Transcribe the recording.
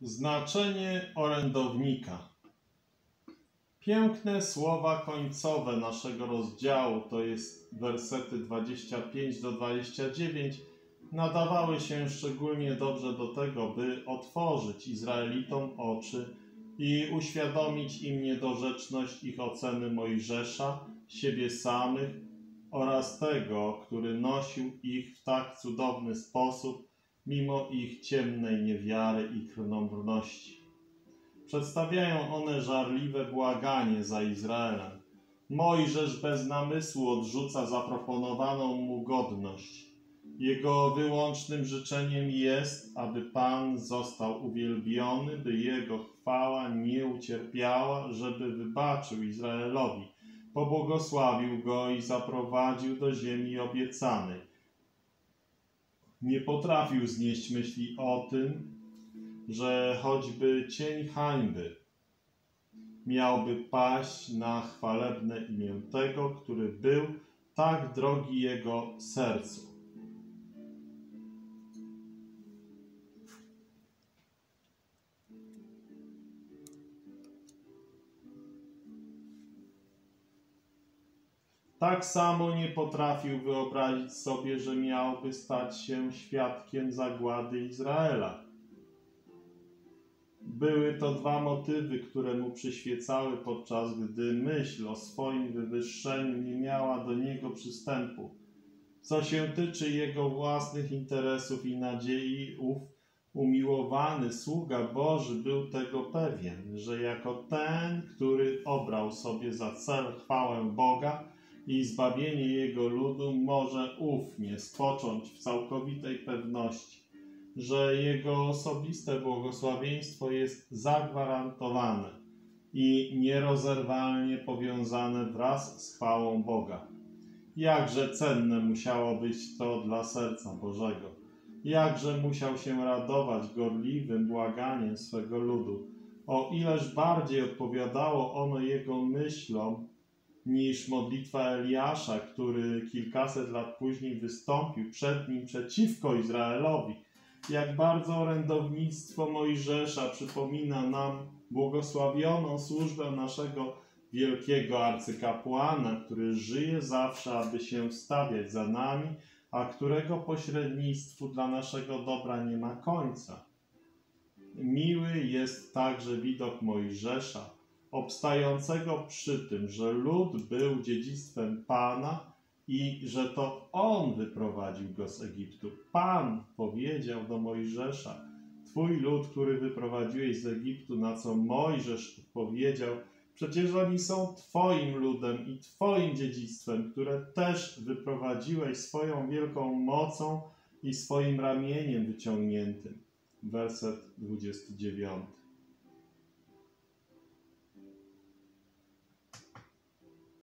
Znaczenie orędownika. Piękne słowa końcowe naszego rozdziału, to jest wersety 25 do 29, nadawały się szczególnie dobrze do tego, by otworzyć Izraelitom oczy i uświadomić im niedorzeczność ich oceny Mojżesza, siebie samych oraz tego, który nosił ich w tak cudowny sposób mimo ich ciemnej niewiary i krnąbrności. Przedstawiają one żarliwe błaganie za Izraelem. Mojżesz bez namysłu odrzuca zaproponowaną mu godność. Jego wyłącznym życzeniem jest, aby Pan został uwielbiony, by Jego chwała nie ucierpiała, żeby wybaczył Izraelowi, pobłogosławił go i zaprowadził do ziemi obiecanej nie potrafił znieść myśli o tym, że choćby cień hańby miałby paść na chwalebne imię tego, który był tak drogi jego sercu. Tak samo nie potrafił wyobrazić sobie, że miałby stać się świadkiem zagłady Izraela. Były to dwa motywy, które mu przyświecały, podczas gdy myśl o swoim wywyższeniu nie miała do niego przystępu. Co się tyczy jego własnych interesów i nadziei, ów umiłowany sługa Boży był tego pewien, że jako ten, który obrał sobie za cel chwałę Boga, i zbawienie Jego ludu może ufnie spocząć w całkowitej pewności, że Jego osobiste błogosławieństwo jest zagwarantowane i nierozerwalnie powiązane wraz z chwałą Boga. Jakże cenne musiało być to dla serca Bożego. Jakże musiał się radować gorliwym błaganiem swego ludu. O ileż bardziej odpowiadało ono jego myślom niż modlitwa Eliasza, który kilkaset lat później wystąpił przed nim przeciwko Izraelowi. Jak bardzo orędownictwo Mojżesza przypomina nam błogosławioną służbę naszego wielkiego arcykapłana, który żyje zawsze, aby się stawiać za nami, a którego pośrednictwu dla naszego dobra nie ma końca. Miły jest także widok Mojżesza, obstającego przy tym, że lud był dziedzictwem Pana i że to On wyprowadził go z Egiptu. Pan powiedział do Mojżesza, Twój lud, który wyprowadziłeś z Egiptu, na co Mojżesz powiedział, przecież oni są Twoim ludem i Twoim dziedzictwem, które też wyprowadziłeś swoją wielką mocą i swoim ramieniem wyciągniętym. Werset 29.